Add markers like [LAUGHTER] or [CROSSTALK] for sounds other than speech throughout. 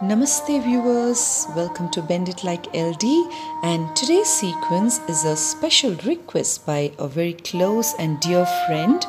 Namaste, viewers. Welcome to Bend It Like LD. And today's sequence is a special request by a very close and dear friend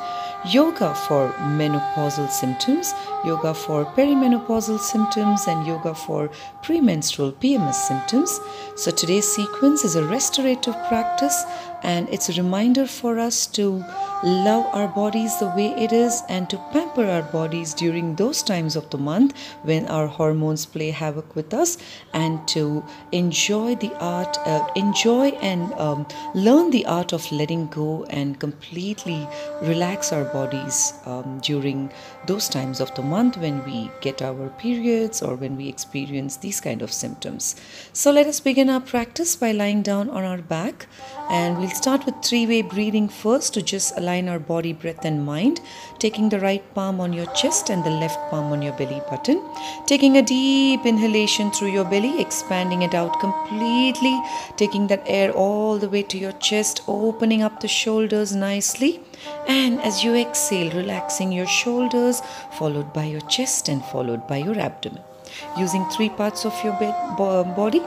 yoga for menopausal symptoms, yoga for perimenopausal symptoms, and yoga for premenstrual PMS symptoms. So today's sequence is a restorative practice and it's a reminder for us to love our bodies the way it is and to pamper our bodies during those times of the month when our hormones play havoc with us and to enjoy the art uh, enjoy and um, learn the art of letting go and completely relax our bodies um, during those times of the month when we get our periods or when we experience these kind of symptoms. So let us begin our practice by lying down on our back and we'll start with three way breathing first to just align our body, breath, and mind. Taking the right palm on your chest and the left palm on your belly button. Taking a deep inhalation through your belly, expanding it out completely. Taking that air all the way to your chest, opening up the shoulders nicely. And as you exhale, relaxing your shoulders, followed by your chest and followed by your abdomen. Using three parts of your body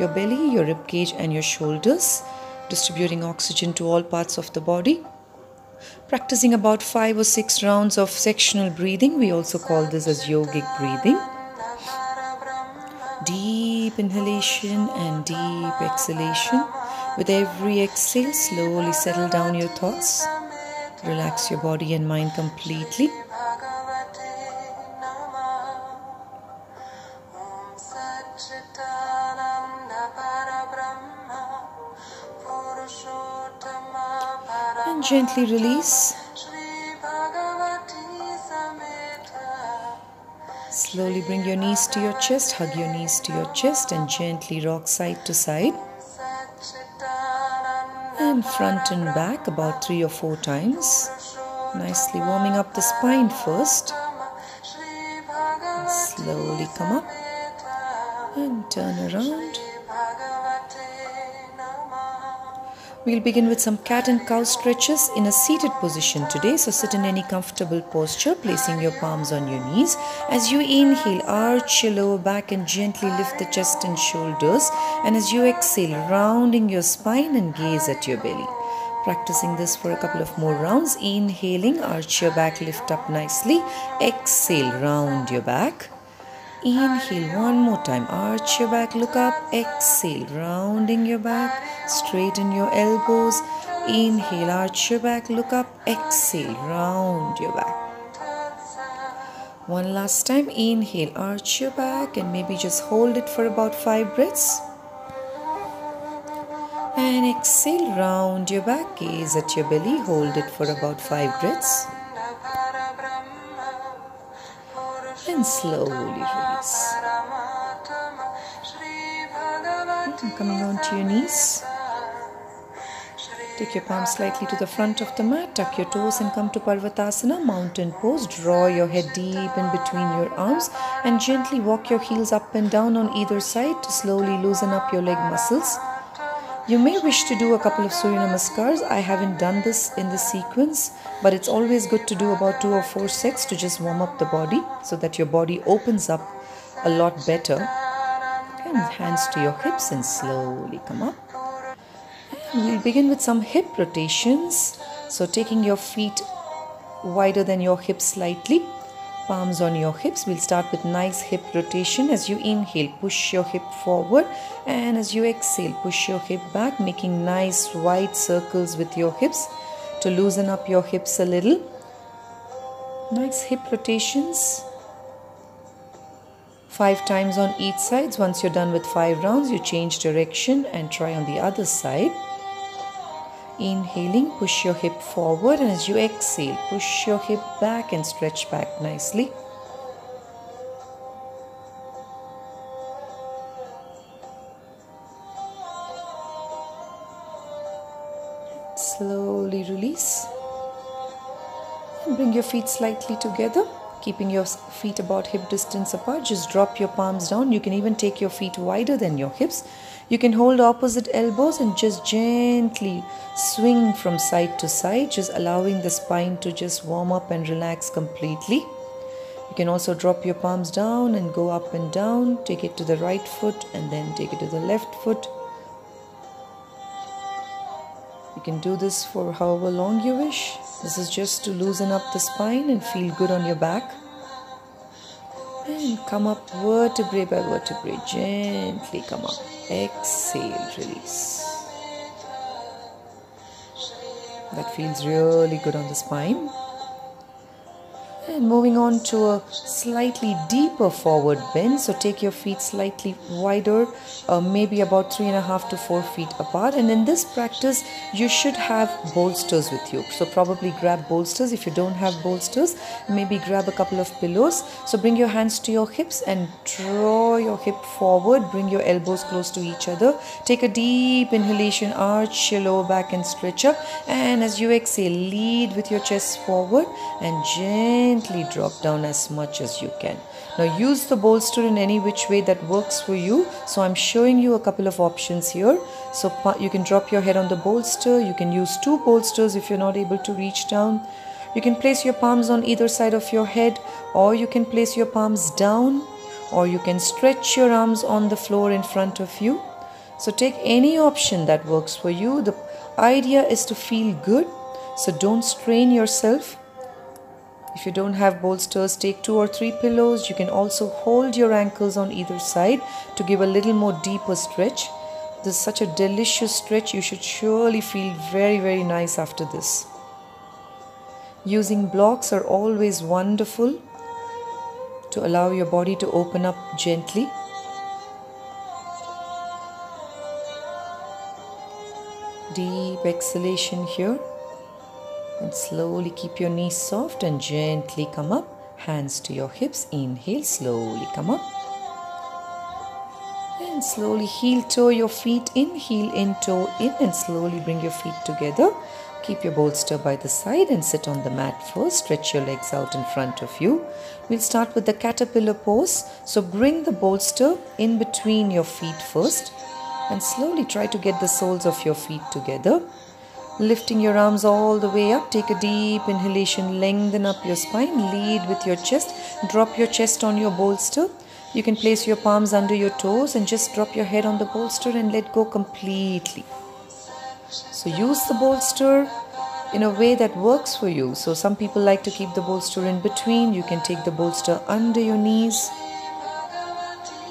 your belly, your rib cage, and your shoulders distributing oxygen to all parts of the body. Practicing about five or six rounds of sectional breathing, we also call this as yogic breathing. Deep inhalation and deep exhalation. With every exhale, slowly settle down your thoughts. Relax your body and mind completely. Gently release. Slowly bring your knees to your chest, hug your knees to your chest, and gently rock side to side. And front and back about three or four times. Nicely warming up the spine first. Slowly come up and turn around. We'll begin with some cat and cow stretches in a seated position today. So sit in any comfortable posture, placing your palms on your knees. As you inhale, arch your lower back and gently lift the chest and shoulders. And as you exhale, rounding your spine and gaze at your belly. Practicing this for a couple of more rounds. Inhaling, arch your back, lift up nicely. Exhale, round your back. Inhale one more time. Arch your back, look up. Exhale, rounding your back. Straighten your elbows. Inhale, arch your back, look up. Exhale, round your back. One last time. Inhale, arch your back, and maybe just hold it for about five breaths. And exhale, round your back, gaze at your belly, hold it for about five breaths. And slowly release. And coming onto your knees. Take your palms slightly to the front of the mat, tuck your toes and come to Parvatasana, mountain pose. Draw your head deep in between your arms and gently walk your heels up and down on either side to slowly loosen up your leg muscles. You may wish to do a couple of Surya Namaskars. I haven't done this in the sequence, but it's always good to do about two or four sets to just warm up the body so that your body opens up a lot better. And hands to your hips and slowly come up. We'll begin with some hip rotations. So taking your feet wider than your hips slightly palms on your hips. We'll start with nice hip rotation. As you inhale, push your hip forward and as you exhale, push your hip back, making nice wide circles with your hips to loosen up your hips a little. Nice hip rotations. Five times on each side. Once you're done with five rounds, you change direction and try on the other side. Inhaling, push your hip forward, and as you exhale, push your hip back and stretch back nicely. Slowly release. And bring your feet slightly together, keeping your feet about hip distance apart. Just drop your palms down. You can even take your feet wider than your hips. You can hold opposite elbows and just gently swing from side to side, just allowing the spine to just warm up and relax completely. You can also drop your palms down and go up and down. Take it to the right foot and then take it to the left foot. You can do this for however long you wish. This is just to loosen up the spine and feel good on your back. And come up vertebrae by vertebrae. Gently come up. Exhale, release. That feels really good on the spine. Moving on to a slightly deeper forward bend. So take your feet slightly wider, uh, maybe about three and a half to four feet apart. And in this practice, you should have bolsters with you. So probably grab bolsters. If you don't have bolsters, maybe grab a couple of pillows. So bring your hands to your hips and draw your hip forward. Bring your elbows close to each other. Take a deep inhalation, arch your lower back and stretch up. And as you exhale, lead with your chest forward and gently gently drop down as much as you can. Now use the bolster in any which way that works for you. So I'm showing you a couple of options here. So you can drop your head on the bolster. You can use two bolsters if you're not able to reach down. You can place your palms on either side of your head or you can place your palms down or you can stretch your arms on the floor in front of you. So take any option that works for you. The idea is to feel good. So don't strain yourself. If you don't have bolsters, take two or three pillows. You can also hold your ankles on either side to give a little more deeper stretch. This is such a delicious stretch. You should surely feel very, very nice after this. Using blocks are always wonderful to allow your body to open up gently. Deep exhalation here. And slowly keep your knees soft and gently come up. Hands to your hips. Inhale, slowly come up. And slowly heel toe your feet in, heel in, toe in, and slowly bring your feet together. Keep your bolster by the side and sit on the mat first. Stretch your legs out in front of you. We'll start with the caterpillar pose. So bring the bolster in between your feet first and slowly try to get the soles of your feet together. Lifting your arms all the way up, take a deep inhalation, lengthen up your spine, lead with your chest, drop your chest on your bolster. You can place your palms under your toes and just drop your head on the bolster and let go completely. So use the bolster in a way that works for you. So some people like to keep the bolster in between. You can take the bolster under your knees.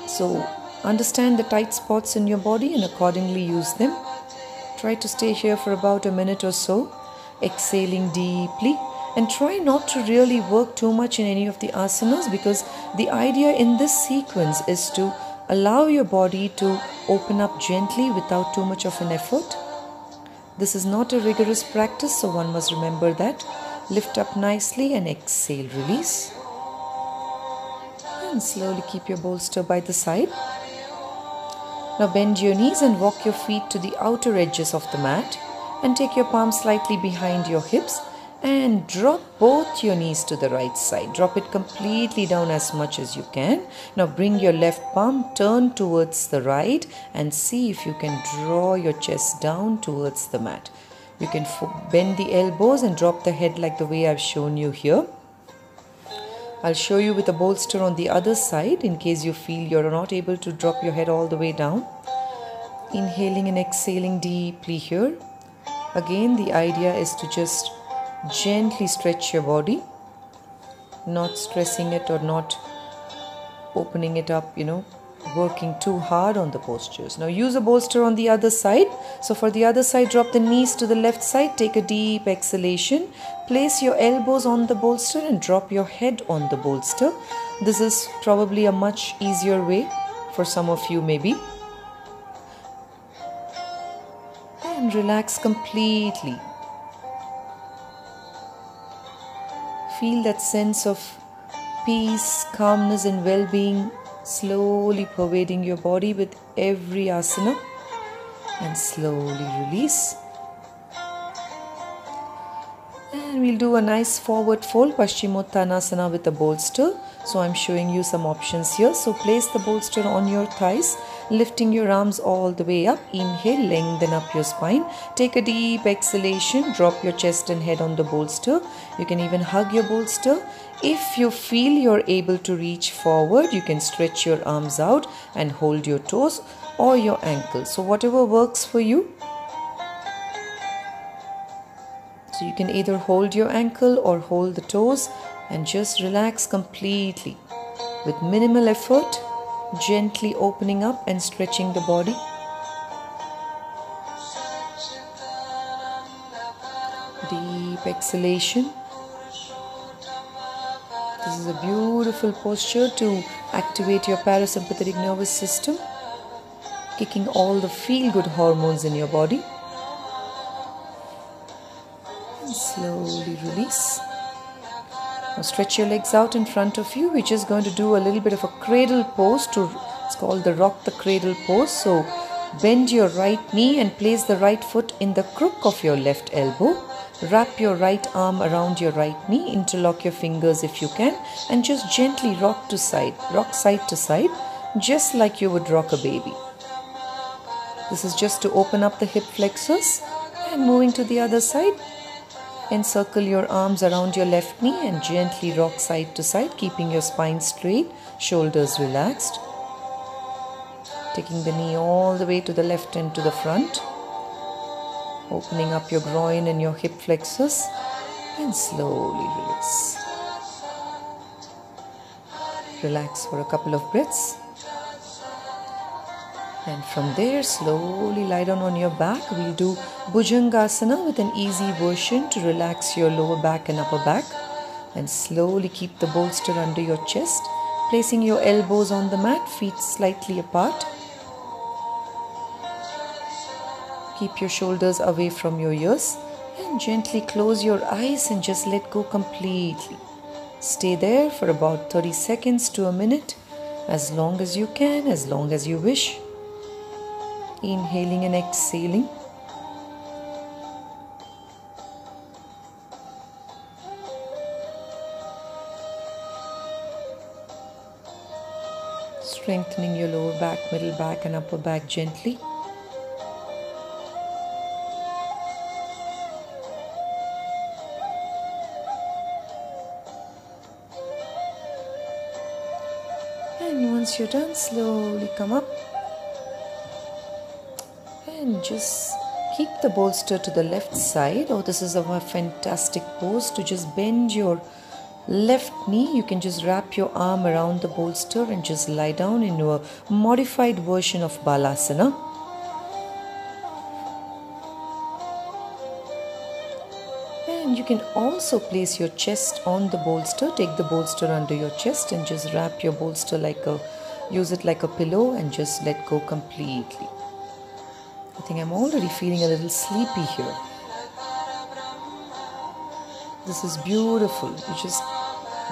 So understand the tight spots in your body and accordingly use them. Try to stay here for about a minute or so, exhaling deeply. And try not to really work too much in any of the asanas because the idea in this sequence is to allow your body to open up gently without too much of an effort. This is not a rigorous practice, so one must remember that. Lift up nicely and exhale, release. And slowly keep your bolster by the side. Now bend your knees and walk your feet to the outer edges of the mat and take your palms slightly behind your hips and drop both your knees to the right side. Drop it completely down as much as you can. Now bring your left palm, turn towards the right and see if you can draw your chest down towards the mat. You can bend the elbows and drop the head like the way I've shown you here. I'll show you with a bolster on the other side in case you feel you're not able to drop your head all the way down. Inhaling and exhaling deeply here. Again, the idea is to just gently stretch your body, not stressing it or not opening it up, you know, working too hard on the postures. Now use a bolster on the other side. So for the other side, drop the knees to the left side. Take a deep exhalation. Place your elbows on the bolster and drop your head on the bolster. This is probably a much easier way for some of you maybe. And relax completely. Feel that sense of peace, calmness and well-being slowly pervading your body with every asana and slowly release. And we'll do a nice forward fold Paschimottanasana with a bolster. So I'm showing you some options here. So place the bolster on your thighs, lifting your arms all the way up. Inhale, lengthen up your spine. Take a deep exhalation, drop your chest and head on the bolster. You can even hug your bolster. If you feel you're able to reach forward, you can stretch your arms out and hold your toes or your ankles. So, whatever works for you. So, you can either hold your ankle or hold the toes and just relax completely with minimal effort, gently opening up and stretching the body. Deep exhalation. This is a beautiful posture to activate your parasympathetic nervous system, kicking all the feel good hormones in your body. And slowly release. Now stretch your legs out in front of you. We're just going to do a little bit of a cradle pose to it's called the rock the cradle pose. So bend your right knee and place the right foot in the crook of your left elbow Wrap your right arm around your right knee, interlock your fingers if you can, and just gently rock to side, rock side to side, just like you would rock a baby. This is just to open up the hip flexors and moving to the other side. Encircle your arms around your left knee and gently rock side to side, keeping your spine straight, shoulders relaxed. Taking the knee all the way to the left and to the front opening up your groin and your hip flexors and slowly release. Relax for a couple of breaths. And from there, slowly lie down on your back. We'll do Bhujangasana with an easy version to relax your lower back and upper back. And slowly keep the bolster under your chest, placing your elbows on the mat, feet slightly apart. Keep your shoulders away from your ears and gently close your eyes and just let go completely. Stay there for about 30 seconds to a minute, as long as you can, as long as you wish. Inhaling and exhaling. Strengthening your lower back, middle back, and upper back gently. Once slowly come up and just keep the bolster to the left side. Oh, this is a fantastic pose to just bend your left knee. You can just wrap your arm around the bolster and just lie down in a modified version of Balasana. And you can also place your chest on the bolster. Take the bolster under your chest and just wrap your bolster like a, use it like a pillow and just let go completely. I think I'm already feeling a little sleepy here. This is beautiful. You just,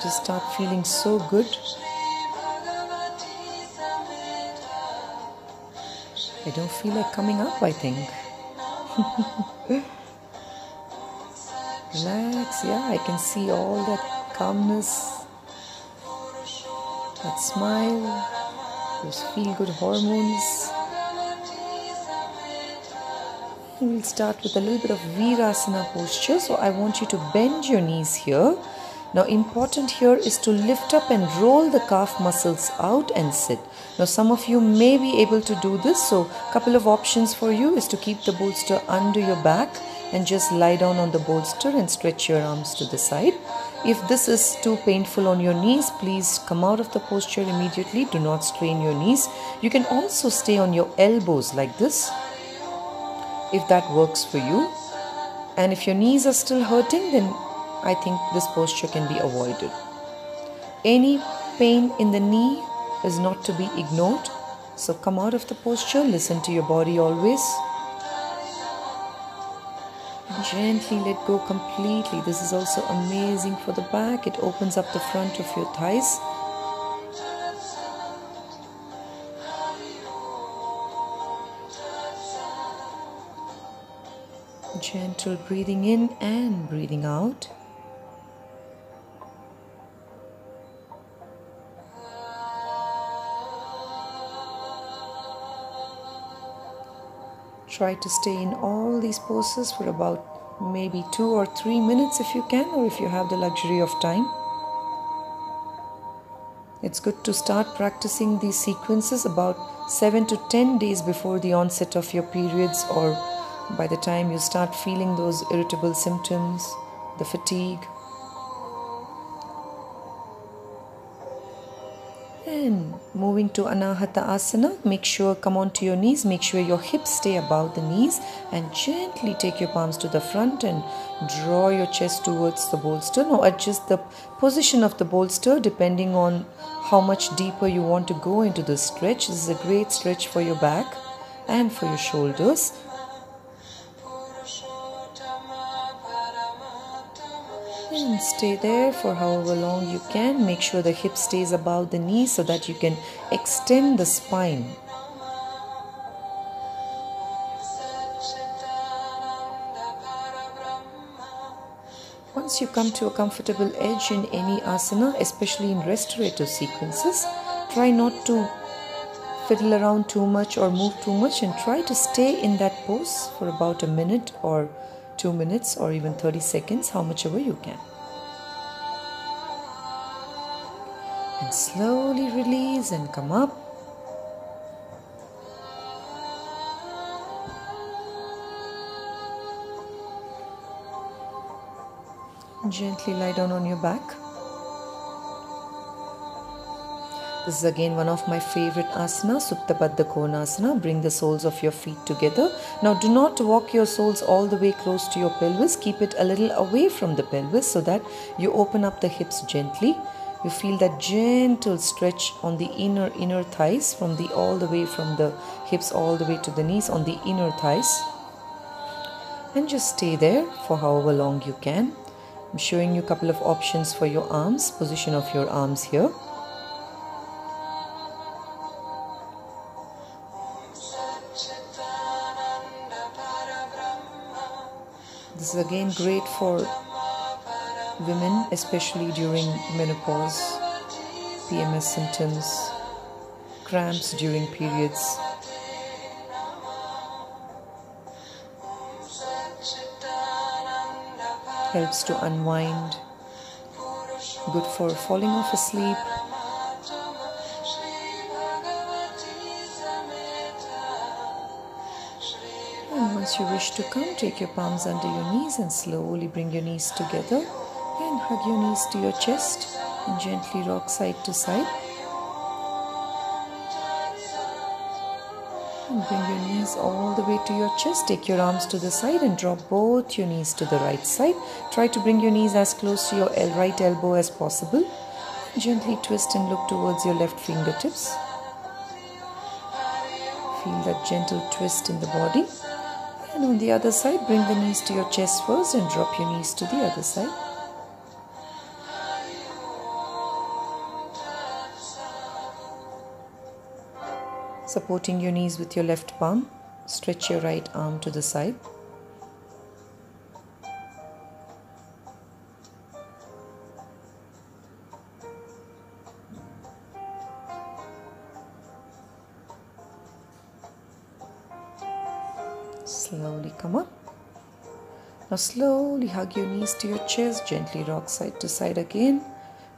just start feeling so good. I don't feel like coming up, I think. [LAUGHS] Relax, yeah, I can see all that calmness, that smile, those feel good hormones. We'll start with a little bit of Virasana posture. So I want you to bend your knees here. Now, important here is to lift up and roll the calf muscles out and sit. Now, some of you may be able to do this. So, a couple of options for you is to keep the bolster under your back and just lie down on the bolster and stretch your arms to the side. If this is too painful on your knees, please come out of the posture immediately. Do not strain your knees. You can also stay on your elbows like this if that works for you. And if your knees are still hurting, then I think this posture can be avoided. Any pain in the knee is not to be ignored. So come out of the posture, listen to your body always. Gently let go completely. This is also amazing for the back. It opens up the front of your thighs. Gentle breathing in and breathing out. Try to stay in all these poses for about maybe two or three minutes if you can, or if you have the luxury of time. It's good to start practicing these sequences about 7 to 10 days before the onset of your periods or by the time you start feeling those irritable symptoms, the fatigue. Moving to Anahata Asana, make sure come onto your knees, make sure your hips stay above the knees and gently take your palms to the front and draw your chest towards the bolster. Now adjust the position of the bolster depending on how much deeper you want to go into the stretch. This is a great stretch for your back and for your shoulders. And stay there for however long you can. Make sure the hip stays above the knee so that you can extend the spine. Once you come to a comfortable edge in any asana especially in restorative sequences try not to fiddle around too much or move too much and try to stay in that pose for about a minute or 2 minutes or even 30 seconds, how much ever you can. And slowly release and come up. Gently lie down on your back. This is again one of my favorite asana, Supta Baddha Konasana. Bring the soles of your feet together. Now do not walk your soles all the way close to your pelvis. Keep it a little away from the pelvis so that you open up the hips gently. You feel that gentle stretch on the inner inner thighs from the all the way from the hips all the way to the knees on the inner thighs. And just stay there for however long you can. I'm showing you a couple of options for your arms, position of your arms here. Is again great for women, especially during menopause, PMS symptoms, cramps during periods. Helps to unwind, good for falling off asleep. Once you wish to come, take your palms under your knees and slowly bring your knees together and hug your knees to your chest and gently rock side to side. And bring your knees all the way to your chest. Take your arms to the side and drop both your knees to the right side. Try to bring your knees as close to your right elbow as possible. Gently twist and look towards your left fingertips. Feel that gentle twist in the body. And on the other side, bring the knees to your chest first and drop your knees to the other side. Supporting your knees with your left palm, stretch your right arm to the side. Now slowly hug your knees to your chest, gently rock side to side again.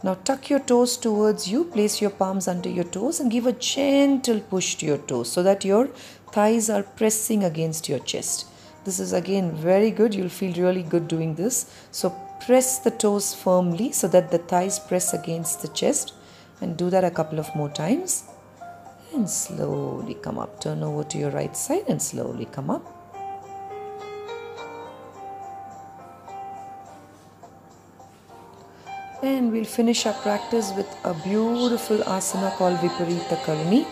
Now tuck your toes towards you, place your palms under your toes and give a gentle push to your toes so that your thighs are pressing against your chest. This is again very good. You'll feel really good doing this. So press the toes firmly so that the thighs press against the chest and do that a couple of more times. And slowly come up. Turn over to your right side and slowly come up. And we'll finish our practice with a beautiful asana called Viparita Karani.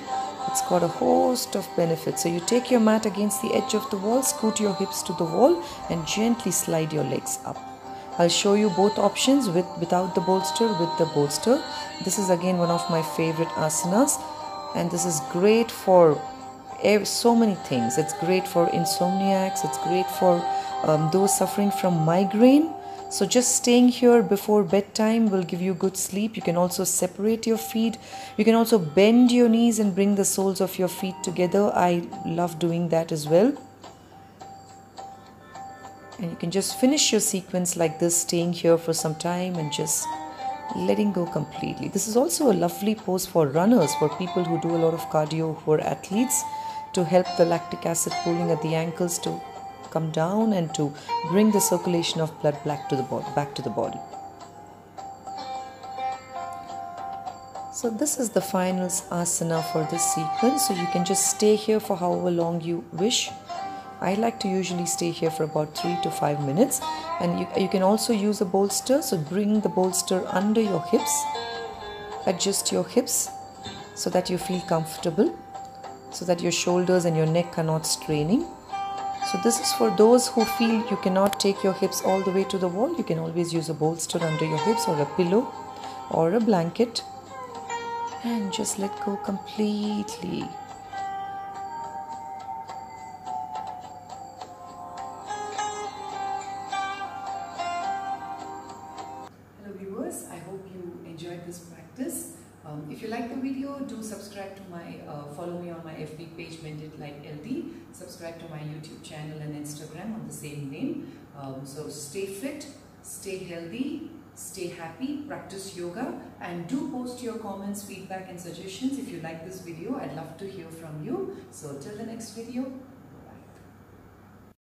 It's got a host of benefits. So you take your mat against the edge of the wall, scoot your hips to the wall and gently slide your legs up. I'll show you both options with without the bolster, with the bolster. This is again one of my favorite asanas and this is great for so many things. It's great for insomniacs, it's great for um, those suffering from migraine so just staying here before bedtime will give you good sleep. You can also separate your feet. You can also bend your knees and bring the soles of your feet together. I love doing that as well. And you can just finish your sequence like this, staying here for some time and just letting go completely. This is also a lovely pose for runners, for people who do a lot of cardio, who are athletes, to help the lactic acid pooling at the ankles to come down and to bring the circulation of blood back to the body. Back to the body. So this is the final asana for this sequence. So you can just stay here for however long you wish. I like to usually stay here for about 3 to 5 minutes and you, you can also use a bolster so bring the bolster under your hips adjust your hips so that you feel comfortable so that your shoulders and your neck are not straining so this is for those who feel you cannot take your hips all the way to the wall. You can always use a bolster under your hips or a pillow or a blanket. And just let go completely practice yoga and do post your comments, feedback and suggestions. If you like this video, I'd love to hear from you. So till the next video,